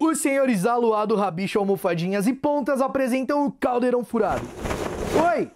Os senhores Aluado, Rabicho, Almofadinhas e Pontas apresentam o Caldeirão Furado. Oi!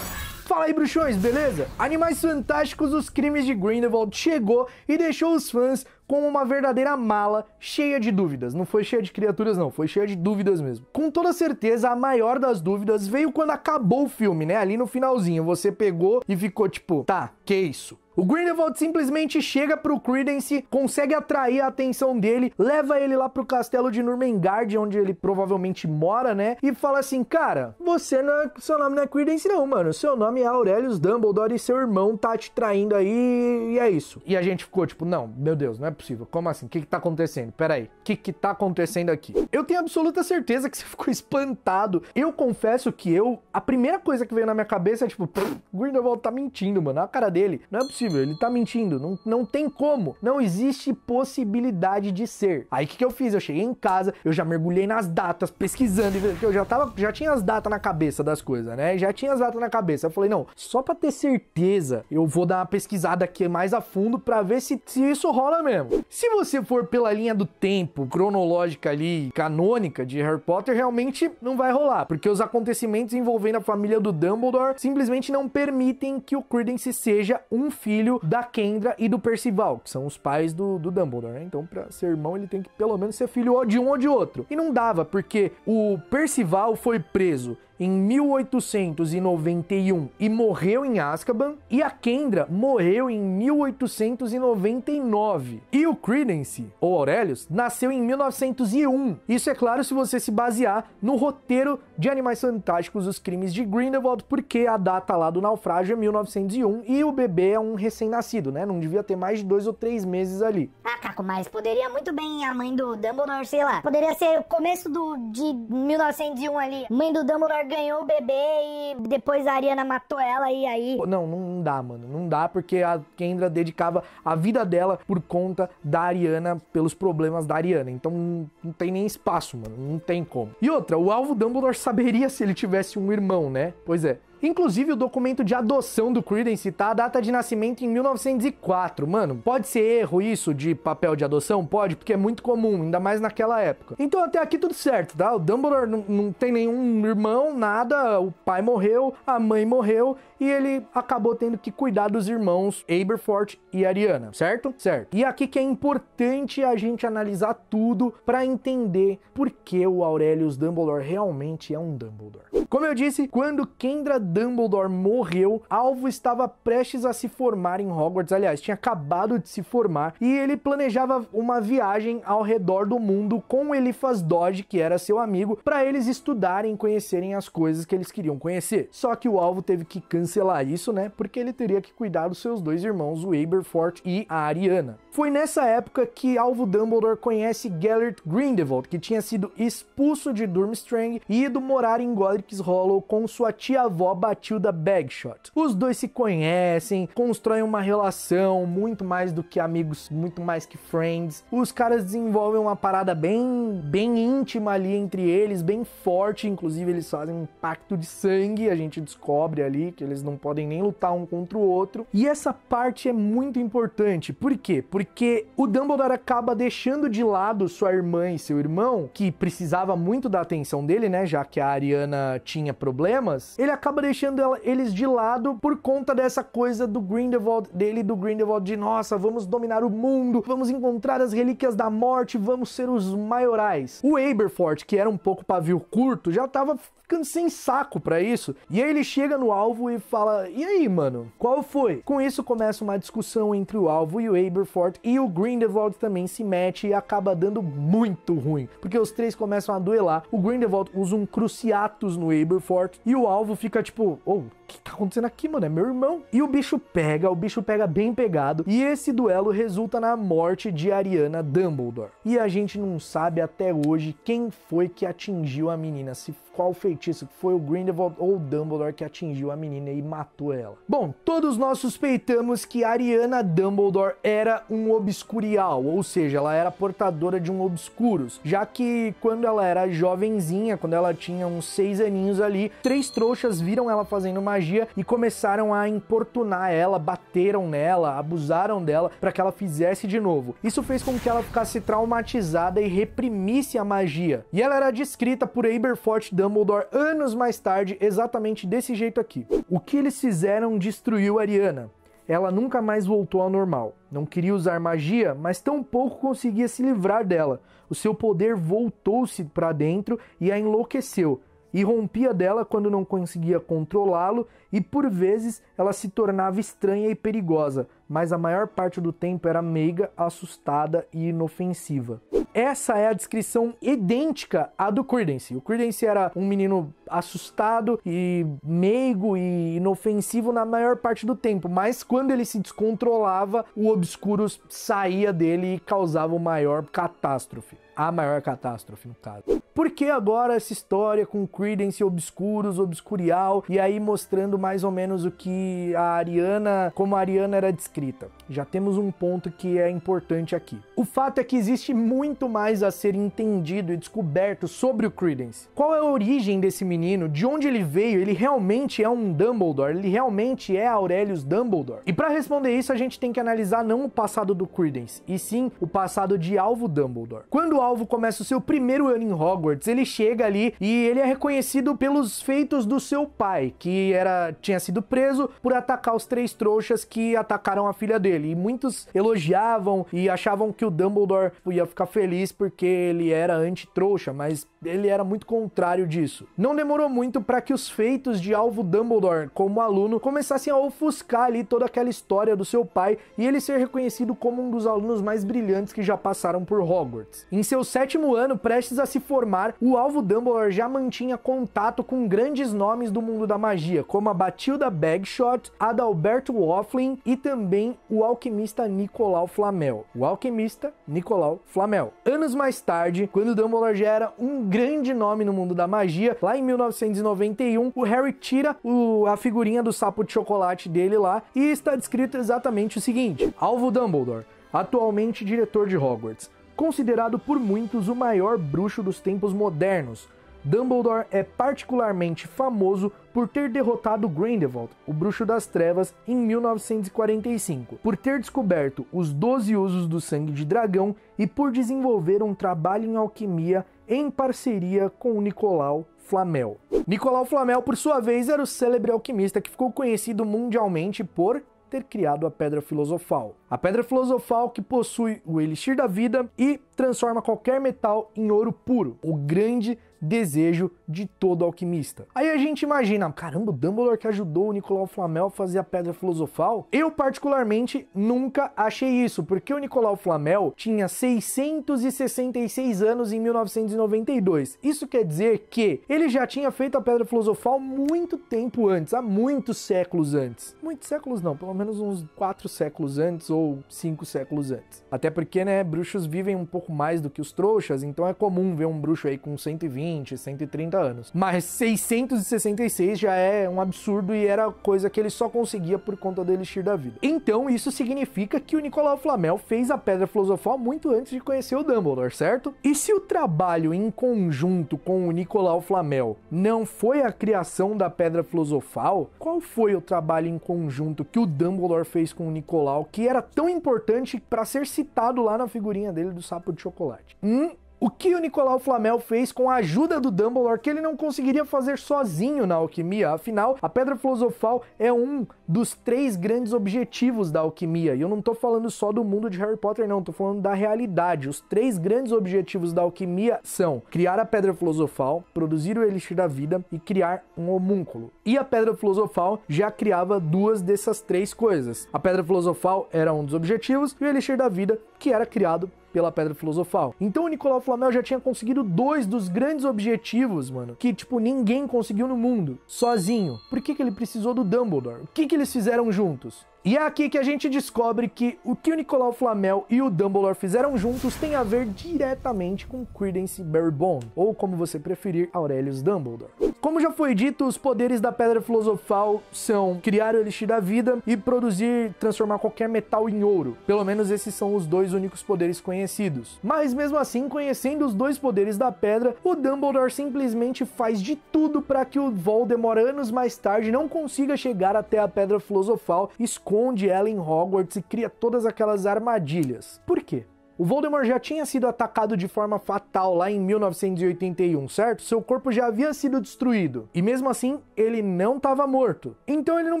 Fala aí, bruxões, beleza? Animais Fantásticos, os Crimes de Grindelwald chegou e deixou os fãs com uma verdadeira mala cheia de dúvidas. Não foi cheia de criaturas, não, foi cheia de dúvidas mesmo. Com toda certeza, a maior das dúvidas veio quando acabou o filme, né? Ali no finalzinho, você pegou e ficou tipo, tá, que isso? O Grindelwald simplesmente chega pro Credence, consegue atrair a atenção dele, leva ele lá pro castelo de Nurmengard, onde ele provavelmente mora, né? E fala assim: "Cara, você não é, seu nome não é Credence não, mano. Seu nome é Aurelius Dumbledore e seu irmão tá te traindo aí e é isso". E a gente ficou tipo: "Não, meu Deus, não é possível. Como assim? O que que tá acontecendo? Pera aí. O que que tá acontecendo aqui?". Eu tenho absoluta certeza que você ficou espantado. Eu confesso que eu a primeira coisa que veio na minha cabeça é tipo, Grindelwald tá mentindo, mano. A cara dele. Não é possível ele tá mentindo, não, não tem como, não existe possibilidade de ser. Aí o que, que eu fiz? Eu cheguei em casa, eu já mergulhei nas datas, pesquisando, eu já tava, já tinha as datas na cabeça das coisas, né? Já tinha as datas na cabeça. Eu falei, não, só pra ter certeza, eu vou dar uma pesquisada aqui mais a fundo para ver se, se isso rola mesmo. Se você for pela linha do tempo, cronológica ali, canônica de Harry Potter, realmente não vai rolar, porque os acontecimentos envolvendo a família do Dumbledore simplesmente não permitem que o Credence seja um filho da Kendra e do Percival, que são os pais do, do Dumbledore, né? Então, pra ser irmão, ele tem que pelo menos ser filho de um ou de outro. E não dava, porque o Percival foi preso em 1891 e morreu em Azkaban, e a Kendra morreu em 1899. E o Credence, ou Aurelius, nasceu em 1901. Isso é claro se você se basear no roteiro de Animais Fantásticos, Os Crimes de Grindelwald, porque a data lá do naufrágio é 1901 e o bebê é um recém-nascido, né? Não devia ter mais de dois ou três meses ali. Ah, Caco, mas poderia muito bem a mãe do Dumbledore, sei lá, poderia ser o começo do, de 1901 ali. Mãe do Dumbledore ganhou o bebê e depois a Ariana matou ela e aí. Não, não dá, mano. Não dá porque a Kendra dedicava a vida dela por conta da Ariana, pelos problemas da Ariana. Então não tem nem espaço, mano. Não tem como. E outra, o alvo Dumbledore saberia se ele tivesse um irmão, né? Pois é. Inclusive, o documento de adoção do Credence tá a data de nascimento em 1904. Mano, pode ser erro isso de papel de adoção? Pode, porque é muito comum, ainda mais naquela época. Então, até aqui tudo certo, tá? O Dumbledore não tem nenhum irmão, nada. O pai morreu, a mãe morreu e ele acabou tendo que cuidar dos irmãos Aberforth e Ariana, certo? Certo. E aqui que é importante a gente analisar tudo para entender por que o Aurelius Dumbledore realmente é um Dumbledore. Como eu disse, quando Kendra Dumbledore morreu, Alvo estava prestes a se formar em Hogwarts, aliás, tinha acabado de se formar, e ele planejava uma viagem ao redor do mundo com Eliphas Dodge, que era seu amigo, para eles estudarem e conhecerem as coisas que eles queriam conhecer. Só que o Alvo teve que cancelar isso, né? Porque ele teria que cuidar dos seus dois irmãos, o Aberforth e a Ariana. Foi nessa época que Alvo Dumbledore conhece Gellert Grindelwald, que tinha sido expulso de Durmstrang e ido morar em Godric's Hollow com sua tia-avó Batilda Bagshot. Os dois se conhecem, constroem uma relação muito mais do que amigos, muito mais que friends. Os caras desenvolvem uma parada bem, bem íntima ali entre eles, bem forte, inclusive eles fazem um pacto de sangue, a gente descobre ali que eles não podem nem lutar um contra o outro. E essa parte é muito importante. Por quê? Porque o Dumbledore acaba deixando de lado sua irmã e seu irmão, que precisava muito da atenção dele, né, já que a Ariana tinha problemas. Ele acaba deixando ela, eles de lado por conta dessa coisa do Grindelwald, dele do Grindelwald de nossa, vamos dominar o mundo, vamos encontrar as relíquias da morte, vamos ser os maiorais. O Aberforth, que era um pouco pavio curto, já tava ficando sem saco para isso. E aí ele chega no alvo e fala: "E aí, mano? Qual foi?". Com isso começa uma discussão entre o alvo e o Aberforth e o Grindelwald também se mete e acaba dando muito ruim, porque os três começam a duelar. O Grindelwald usa um Cruciatus no Aberforth e o alvo fica tipo: "Oh, que tá acontecendo aqui, mano? É meu irmão". E o bicho pega, o bicho pega bem pegado, e esse duelo resulta na morte de Ariana Dumbledore. E a gente não sabe até hoje quem foi que atingiu a menina, se qual feitiço foi o Grindelwald ou o Dumbledore que atingiu a menina e matou ela. Bom, todos nós suspeitamos que Ariana Dumbledore era um obscurial, ou seja, ela era portadora de um obscuros, já que quando ela era jovenzinha, quando ela tinha uns seis aninhos ali, três trouxas viram ela fazendo magia magia e começaram a importunar ela, bateram nela, abusaram dela para que ela fizesse de novo. Isso fez com que ela ficasse traumatizada e reprimisse a magia. E ela era descrita por Aberforth Dumbledore anos mais tarde, exatamente desse jeito aqui. O que eles fizeram destruiu Ariana ela nunca mais voltou ao normal. Não queria usar magia, mas tampouco conseguia se livrar dela. O seu poder voltou-se para dentro e a enlouqueceu. E rompia dela quando não conseguia controlá-lo, e por vezes ela se tornava estranha e perigosa, mas a maior parte do tempo era meiga, assustada e inofensiva. Essa é a descrição idêntica à do Credence. O Credence era um menino assustado e meigo e inofensivo na maior parte do tempo, mas quando ele se descontrolava, o Obscurus saía dele e causava o maior catástrofe. A maior catástrofe, no caso. Por que agora essa história com Credence Obscurus, Obscurial, e aí mostrando mais ou menos o que a Ariana, como a Ariana era descrita? Já temos um ponto que é importante aqui. O fato é que existe muito mais a ser entendido e descoberto sobre o Credence. Qual é a origem desse menino? De onde ele veio? Ele realmente é um Dumbledore? Ele realmente é Aurelius Dumbledore? E para responder isso, a gente tem que analisar não o passado do Credence, e sim o passado de Alvo Dumbledore. Quando o Alvo começa o seu primeiro ano em Hogwarts, ele chega ali e ele é reconhecido pelos feitos do seu pai, que era tinha sido preso por atacar os três trouxas que atacaram a filha dele. E muitos elogiavam e achavam que o Dumbledore ia ficar feliz porque ele era anti-trouxa, mas ele era muito contrário disso. Não demorou muito para que os feitos de Alvo Dumbledore como aluno começassem a ofuscar ali toda aquela história do seu pai e ele ser reconhecido como um dos alunos mais brilhantes que já passaram por Hogwarts. Em seu sétimo ano, prestes a se formar, o Alvo Dumbledore já mantinha contato com grandes nomes do mundo da magia, como a Batilda Bagshot, Adalberto Waffling e também o alquimista Nicolau Flamel. O alquimista Nicolau Flamel. Anos mais tarde, quando Dumbledore já era um grande nome no mundo da magia, lá em 1991, o Harry tira o, a figurinha do sapo de chocolate dele lá e está descrito exatamente o seguinte: Alvo Dumbledore, atualmente diretor de Hogwarts, considerado por muitos o maior bruxo dos tempos modernos Dumbledore é particularmente famoso por ter derrotado Grindelwald, o Bruxo das Trevas, em 1945, por ter descoberto os 12 usos do sangue de dragão e por desenvolver um trabalho em alquimia em parceria com Nicolau Flamel. Nicolau Flamel, por sua vez, era o célebre alquimista que ficou conhecido mundialmente por ter criado a Pedra Filosofal. A Pedra Filosofal que possui o Elixir da Vida e transforma qualquer metal em ouro puro, o grande desejo de todo alquimista. Aí a gente imagina, caramba, o Dumbledore que ajudou o Nicolau Flamel a fazer a Pedra Filosofal? Eu, particularmente, nunca achei isso, porque o Nicolau Flamel tinha 666 anos em 1992. Isso quer dizer que ele já tinha feito a Pedra Filosofal muito tempo antes, há muitos séculos antes. Muitos séculos não, pelo menos uns 4 séculos antes ou 5 séculos antes. Até porque, né, bruxos vivem um pouco mais do que os trouxas, então é comum ver um bruxo aí com 120 120, 130 anos. Mas 666 já é um absurdo e era coisa que ele só conseguia por conta do Elixir da Vida. Então isso significa que o Nicolau Flamel fez a Pedra Filosofal muito antes de conhecer o Dumbledore, certo? E se o trabalho em conjunto com o Nicolau Flamel não foi a criação da Pedra Filosofal, qual foi o trabalho em conjunto que o Dumbledore fez com o Nicolau que era tão importante para ser citado lá na figurinha dele do sapo de chocolate? Hum, o que o Nicolau Flamel fez com a ajuda do Dumbledore que ele não conseguiria fazer sozinho na alquimia. Afinal, a Pedra Filosofal é um dos três grandes objetivos da alquimia. E eu não tô falando só do mundo de Harry Potter, não, tô falando da realidade. Os três grandes objetivos da alquimia são criar a Pedra Filosofal, produzir o Elixir da Vida e criar um homúnculo. E a Pedra Filosofal já criava duas dessas três coisas. A Pedra Filosofal era um dos objetivos e o Elixir da Vida, que era criado pela Pedra Filosofal. Então o Nicolau Flamel já tinha conseguido dois dos grandes objetivos, mano, que tipo ninguém conseguiu no mundo, sozinho. Por que, que ele precisou do Dumbledore? O que, que eles fizeram juntos? E é aqui que a gente descobre que o que o Nicolau Flamel e o Dumbledore fizeram juntos tem a ver diretamente com Credence Barebone, ou como você preferir, Aurelius Dumbledore. Como já foi dito, os poderes da Pedra Filosofal são criar o Elixir da Vida e produzir, transformar qualquer metal em ouro. Pelo menos esses são os dois únicos poderes conhecidos. Mas mesmo assim, conhecendo os dois poderes da pedra, o Dumbledore simplesmente faz de tudo para que o Voldemort anos mais tarde não consiga chegar até a Pedra Filosofal, esconde ela em Hogwarts e cria todas aquelas armadilhas. Por quê? O Voldemort já tinha sido atacado de forma fatal lá em 1981, certo? Seu corpo já havia sido destruído. E mesmo assim, ele não estava morto. Então ele não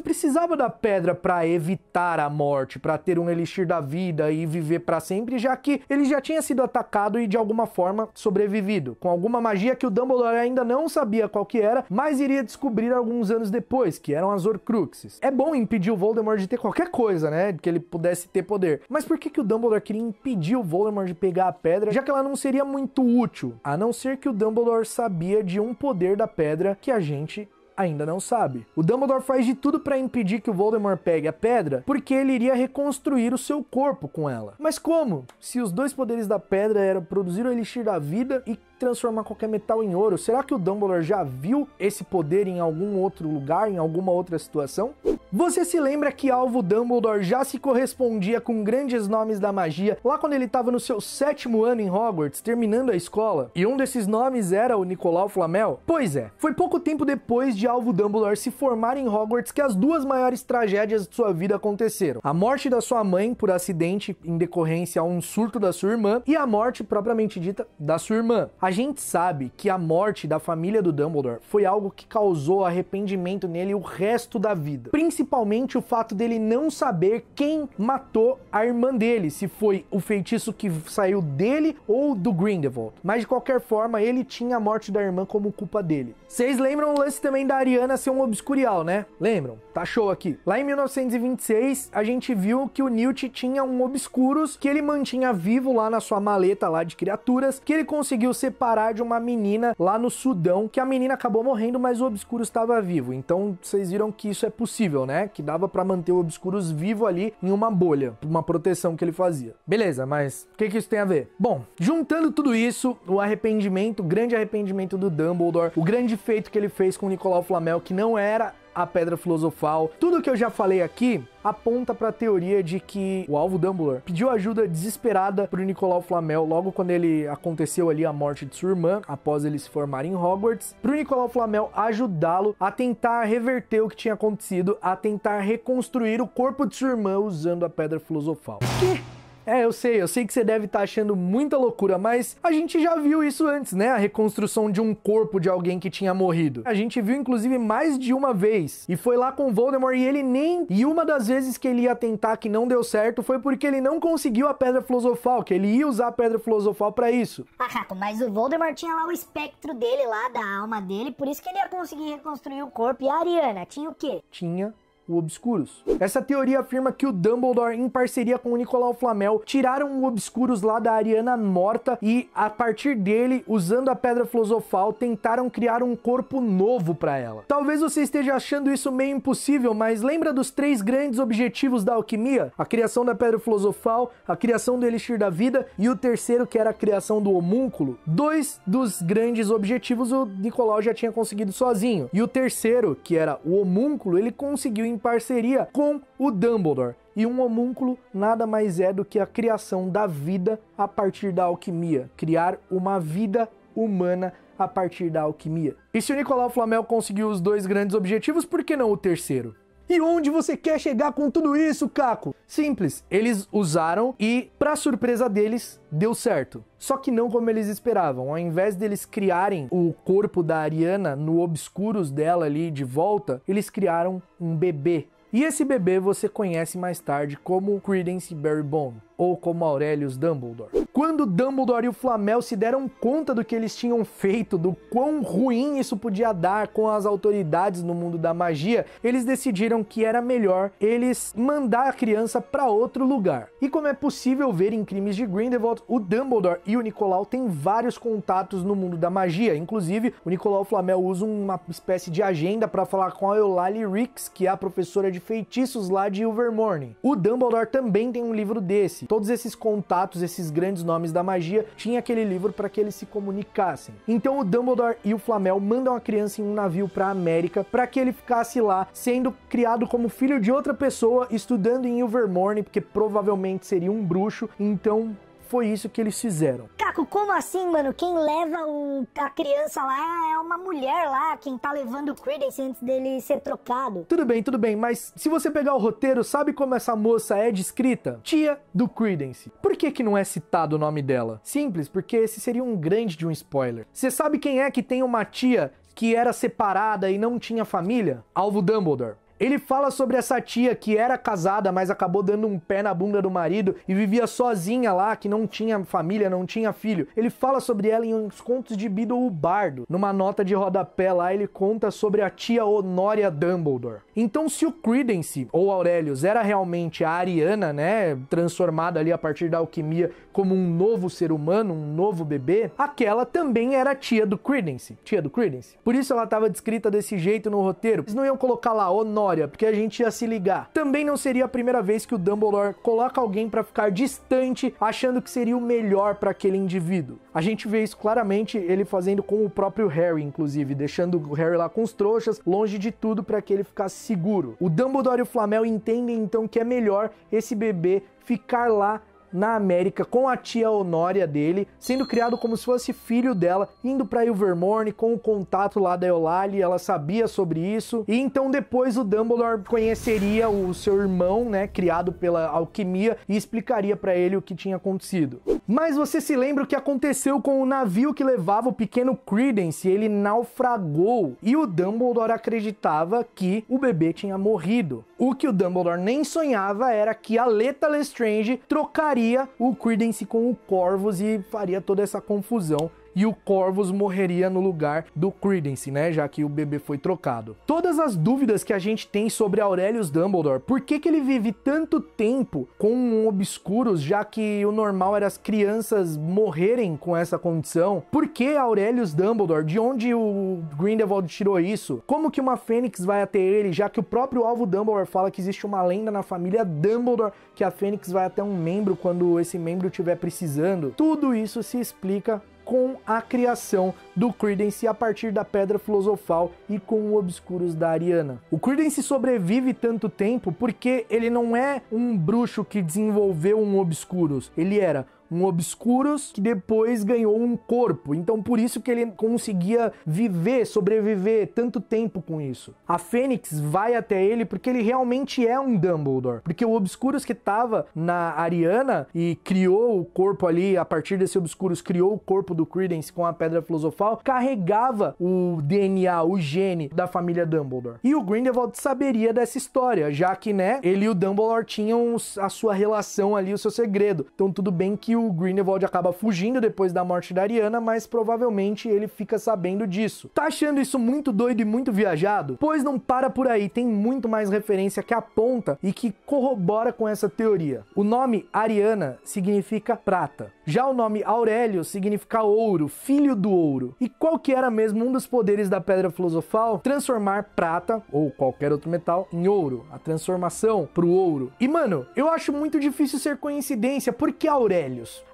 precisava da pedra para evitar a morte, para ter um elixir da vida e viver para sempre, já que ele já tinha sido atacado e de alguma forma sobrevivido, com alguma magia que o Dumbledore ainda não sabia qual que era, mas iria descobrir alguns anos depois, que eram as Horcruxes. É bom impedir o Voldemort de ter qualquer coisa, né, que ele pudesse ter poder. Mas por que que o Dumbledore queria impedir o Voldemort de pegar a pedra, já que ela não seria muito útil, a não ser que o Dumbledore sabia de um poder da pedra que a gente ainda não sabe. O Dumbledore faz de tudo para impedir que o Voldemort pegue a pedra, porque ele iria reconstruir o seu corpo com ela. Mas como? Se os dois poderes da pedra eram produzir o elixir da vida e transformar qualquer metal em ouro. Será que o Dumbledore já viu esse poder em algum outro lugar, em alguma outra situação? Você se lembra que Alvo Dumbledore já se correspondia com grandes nomes da magia lá quando ele estava no seu sétimo ano em Hogwarts, terminando a escola? E um desses nomes era o Nicolau Flamel? Pois é, foi pouco tempo depois de Alvo Dumbledore se formar em Hogwarts que as duas maiores tragédias de sua vida aconteceram. A morte da sua mãe por acidente em decorrência a um surto da sua irmã e a morte propriamente dita da sua irmã. A a gente sabe que a morte da família do Dumbledore foi algo que causou arrependimento nele o resto da vida. Principalmente o fato dele não saber quem matou a irmã dele, se foi o feitiço que saiu dele ou do Grindelwald. Mas de qualquer forma, ele tinha a morte da irmã como culpa dele. Vocês lembram o lance também da Ariana ser um obscurial, né? Lembram? Tá show aqui. Lá em 1926, a gente viu que o Newt tinha um obscuros que ele mantinha vivo lá na sua maleta lá de criaturas, que ele conseguiu ser separar de uma menina lá no Sudão, que a menina acabou morrendo, mas o Obscuros estava vivo. Então vocês viram que isso é possível, né? Que dava para manter o Obscuros vivo ali em uma bolha, uma proteção que ele fazia. Beleza, mas o que, que isso tem a ver? Bom, juntando tudo isso, o arrependimento, o grande arrependimento do Dumbledore, o grande feito que ele fez com o Nicolau Flamel, que não era a Pedra Filosofal. Tudo que eu já falei aqui aponta para a teoria de que o alvo Dumbledore pediu ajuda desesperada para o Nicolau Flamel logo quando ele aconteceu ali a morte de sua irmã, após ele se formar em Hogwarts, para o Nicolau Flamel ajudá-lo a tentar reverter o que tinha acontecido, a tentar reconstruir o corpo de sua irmã usando a Pedra Filosofal. Que? É, eu sei, eu sei que você deve estar tá achando muita loucura, mas a gente já viu isso antes, né? A reconstrução de um corpo de alguém que tinha morrido. A gente viu inclusive mais de uma vez. E foi lá com Voldemort e ele nem. E uma das vezes que ele ia tentar que não deu certo foi porque ele não conseguiu a pedra filosofal, que ele ia usar a pedra filosofal para isso. Ah, Rato, mas o Voldemort tinha lá o espectro dele lá, da alma dele, por isso que ele ia conseguir reconstruir o corpo. E a Ariana tinha o quê? Tinha o Obscurus. Essa teoria afirma que o Dumbledore, em parceria com o Nicolau Flamel, tiraram o Obscurus lá da Ariana morta e, a partir dele, usando a Pedra Filosofal, tentaram criar um corpo novo para ela. Talvez você esteja achando isso meio impossível, mas lembra dos três grandes objetivos da alquimia? A criação da Pedra Filosofal, a criação do Elixir da Vida e o terceiro, que era a criação do Homúnculo. Dois dos grandes objetivos o Nicolau já tinha conseguido sozinho. E o terceiro, que era o Homúnculo, ele conseguiu parceria com o Dumbledore. E um homúnculo nada mais é do que a criação da vida a partir da alquimia, criar uma vida humana a partir da alquimia. E se o Nicolau Flamel conseguiu os dois grandes objetivos, por que não o terceiro? E onde você quer chegar com tudo isso, Caco? Simples, eles usaram e, para surpresa deles, deu certo. Só que não como eles esperavam. Ao invés deles criarem o corpo da Ariana no obscuros dela ali de volta, eles criaram um bebê. E esse bebê você conhece mais tarde como Credence Barrybone ou como Aurelius Dumbledore. Quando Dumbledore e o Flamel se deram conta do que eles tinham feito, do quão ruim isso podia dar com as autoridades no mundo da magia, eles decidiram que era melhor eles mandar a criança para outro lugar. E como é possível ver em Crimes de Grindelwald, o Dumbledore e o Nicolau têm vários contatos no mundo da magia. Inclusive, o Nicolau Flamel usa uma espécie de agenda para falar com a Eulalie Rix, que é a professora de feitiços lá de Ilvermorny. O Dumbledore também tem um livro desse. Todos esses contatos, esses grandes nomes da magia, tinha aquele livro para que eles se comunicassem. Então o Dumbledore e o Flamel mandam a criança em um navio para a América para que ele ficasse lá, sendo criado como filho de outra pessoa, estudando em Ilvermorny, porque provavelmente seria um bruxo. Então foi isso que eles fizeram. Caco, como assim, mano? Quem leva o, a criança lá é uma mulher lá, quem tá levando o Credence antes dele ser trocado. Tudo bem, tudo bem, mas se você pegar o roteiro, sabe como essa moça é descrita? Tia do Credence. Por que que não é citado o nome dela? Simples, porque esse seria um grande de um spoiler. Você sabe quem é que tem uma tia que era separada e não tinha família? Alvo Dumbledore. Ele fala sobre essa tia que era casada, mas acabou dando um pé na bunda do marido e vivia sozinha lá, que não tinha família, não tinha filho. Ele fala sobre ela em uns contos de o Bardo. Numa nota de rodapé lá, ele conta sobre a tia Honória Dumbledore. Então, se o Credence, ou Aurelius, era realmente a Ariana, né, transformada ali a partir da alquimia como um novo ser humano, um novo bebê, aquela também era tia do Credence. Tia do Credence. Por isso ela estava descrita desse jeito no roteiro. Eles não iam colocar lá Honória porque a gente ia se ligar. Também não seria a primeira vez que o Dumbledore coloca alguém para ficar distante, achando que seria o melhor para aquele indivíduo. A gente vê isso claramente ele fazendo com o próprio Harry, inclusive, deixando o Harry lá com os trouxas, longe de tudo para que ele ficasse seguro. O Dumbledore e o Flamel entendem então que é melhor esse bebê ficar lá na América com a tia Honória dele, sendo criado como se fosse filho dela, indo para Ilvermorny com o contato lá da Eulalie, ela sabia sobre isso. E então depois o Dumbledore conheceria o seu irmão, né, criado pela alquimia e explicaria para ele o que tinha acontecido. Mas você se lembra o que aconteceu com o navio que levava o pequeno Credence? Ele naufragou e o Dumbledore acreditava que o bebê tinha morrido. O que o Dumbledore nem sonhava era que a Leta Lestrange trocaria o Credence com o Corvus e faria toda essa confusão e o Corvus morreria no lugar do Credence, né? Já que o bebê foi trocado. Todas as dúvidas que a gente tem sobre Aurelius Dumbledore, por que, que ele vive tanto tempo com um Obscuros, já que o normal era as crianças morrerem com essa condição? Por que Aurelius Dumbledore? De onde o Grindelwald tirou isso? Como que uma Fênix vai até ele, já que o próprio alvo Dumbledore fala que existe uma lenda na família Dumbledore que a Fênix vai até um membro quando esse membro estiver precisando? Tudo isso se explica com a criação do Credence a partir da Pedra Filosofal e com o Obscuros da Ariana. O Credence sobrevive tanto tempo porque ele não é um bruxo que desenvolveu um Obscuros, ele era um Obscuros que depois ganhou um corpo. Então por isso que ele conseguia viver, sobreviver tanto tempo com isso. A Fênix vai até ele porque ele realmente é um Dumbledore. Porque o Obscuros que estava na Ariana e criou o corpo ali, a partir desse Obscuros, criou o corpo do Credence com a Pedra Filosofal, carregava o DNA, o gene da família Dumbledore. E o Grindelwald saberia dessa história, já que, né, ele e o Dumbledore tinham a sua relação ali, o seu segredo. Então tudo bem que o Grindelwald acaba fugindo depois da morte da Ariana, mas provavelmente ele fica sabendo disso. Tá achando isso muito doido e muito viajado? Pois não para por aí, tem muito mais referência que aponta e que corrobora com essa teoria. O nome Ariana significa prata. Já o nome Aurélio significa ouro, filho do ouro. E qual que era mesmo um dos poderes da pedra filosofal? Transformar prata ou qualquer outro metal em ouro, a transformação pro ouro. E mano, eu acho muito difícil ser coincidência, porque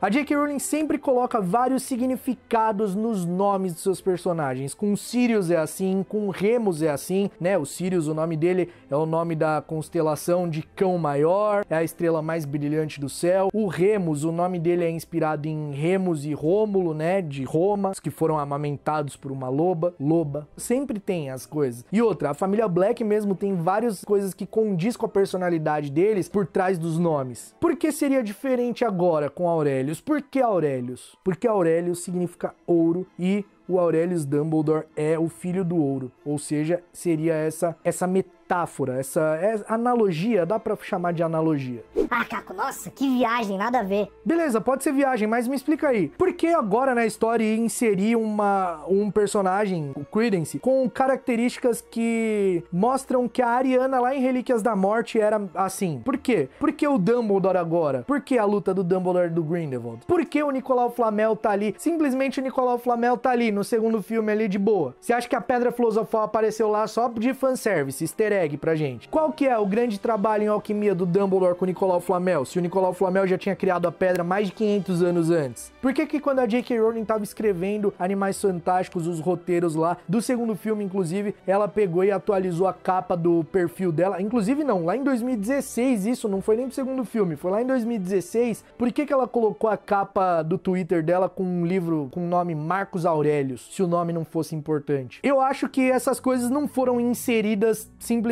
A J.K. Rowling sempre coloca vários significados nos nomes de seus personagens. Com Sirius é assim, com Remus é assim, né? O Sirius, o nome dele é o nome da constelação de Cão Maior, é a estrela mais brilhante do céu. O Remus, o nome dele é inspirado em Remus e Rômulo, né, de Roma, que foram amamentados por uma loba, loba. Sempre tem as coisas. E outra, a família Black mesmo tem várias coisas que condiz com a personalidade deles por trás dos nomes. Por que seria diferente agora com Aurelius? Por que Aurelius? Porque Aurelius significa ouro e o Aurelius Dumbledore é o filho do ouro, ou seja, seria essa essa metade metáfora, essa é, analogia, dá pra chamar de analogia. Ah, Caco, nossa, que viagem, nada a ver. Beleza, pode ser viagem, mas me explica aí. Por que agora na história inserir uma, um personagem, o Credence, com características que mostram que a Ariana lá em Relíquias da Morte era assim? Por quê? Por que o Dumbledore agora? Por que a luta do Dumbledore do Grindelwald? Por que o Nicolau Flamel tá ali? Simplesmente o Nicolau Flamel tá ali no segundo filme ali de boa. Você acha que a Pedra Filosofal apareceu lá só de fanservice, easter egg pra gente? Qual que é o grande trabalho em alquimia do Dumbledore com Nicolau Flamel? Se o Nicolau Flamel já tinha criado a pedra mais de 500 anos antes. Por que que quando a J.K. Rowling tava escrevendo Animais Fantásticos, os roteiros lá, do segundo filme, inclusive, ela pegou e atualizou a capa do perfil dela. Inclusive, não, lá em 2016, isso não foi nem pro segundo filme, foi lá em 2016. Por que que ela colocou a capa do Twitter dela com um livro com o nome Marcos Aurelius, se o nome não fosse importante? Eu acho que essas coisas não foram inseridas simplesmente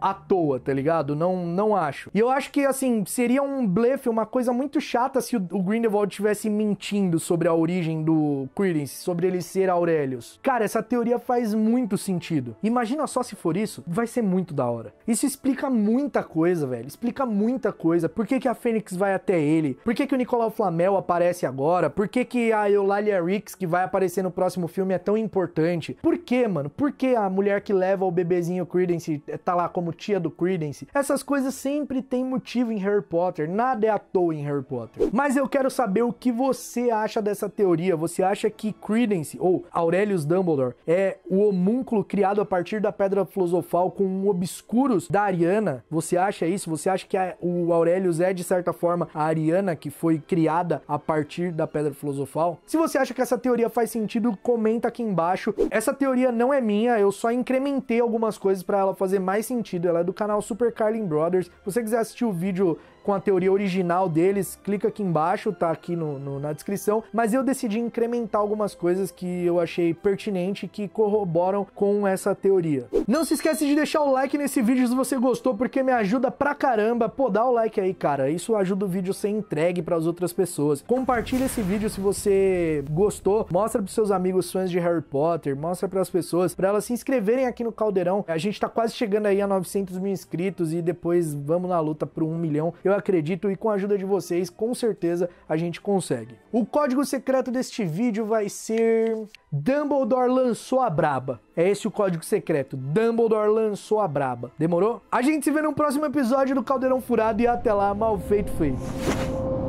à toa, tá ligado? Não, não acho. E eu acho que, assim, seria um blefe, uma coisa muito chata se o, Grindelwald tivesse mentindo sobre a origem do Credence, sobre ele ser Aurelius. Cara, essa teoria faz muito sentido. Imagina só se for isso, vai ser muito da hora. Isso explica muita coisa, velho. Explica muita coisa. Por que, que a Fênix vai até ele? Por que, que o Nicolau Flamel aparece agora? Por que, que a Eulalia Rix, que vai aparecer no próximo filme, é tão importante? Por que, mano? Por que a mulher que leva o bebezinho Credence tá lá como tia do Credence? Essas coisas sempre têm motivo em Harry Potter. Nada é à toa em Harry Potter. Mas eu quero saber o que você acha dessa teoria. Você acha que Credence, ou Aurelius Dumbledore, é o homúnculo criado a partir da Pedra Filosofal com um obscuros da Ariana? Você acha isso? Você acha que a, o Aurelius é, de certa forma, a Ariana que foi criada a partir da Pedra Filosofal? Se você acha que essa teoria faz sentido, comenta aqui embaixo. Essa teoria não é minha, eu só incrementei algumas coisas para ela fazer mais sentido. Ela é do canal Super Carlin Brothers. Se você quiser assistir o vídeo com a teoria original deles, clica aqui embaixo, tá aqui no, no, na descrição. Mas eu decidi incrementar algumas coisas que eu achei pertinente que corroboram com essa teoria. Não se esquece de deixar o like nesse vídeo se você gostou, porque me ajuda pra caramba. Pô, dá o like aí, cara. Isso ajuda o vídeo a ser entregue para as outras pessoas. Compartilha esse vídeo se você gostou. Mostra pros seus amigos fãs de Harry Potter. Mostra para as pessoas, para elas se inscreverem aqui no Caldeirão. A gente tá quase chegando aí a 900 mil inscritos e depois vamos na luta por um milhão. Eu acredito e com a ajuda de vocês, com certeza a gente consegue. O código secreto deste vídeo vai ser Dumbledore lançou a braba. É esse o código secreto. Dumbledore lançou a braba. Demorou? A gente se vê no próximo episódio do Caldeirão Furado e até lá, mal feito feito.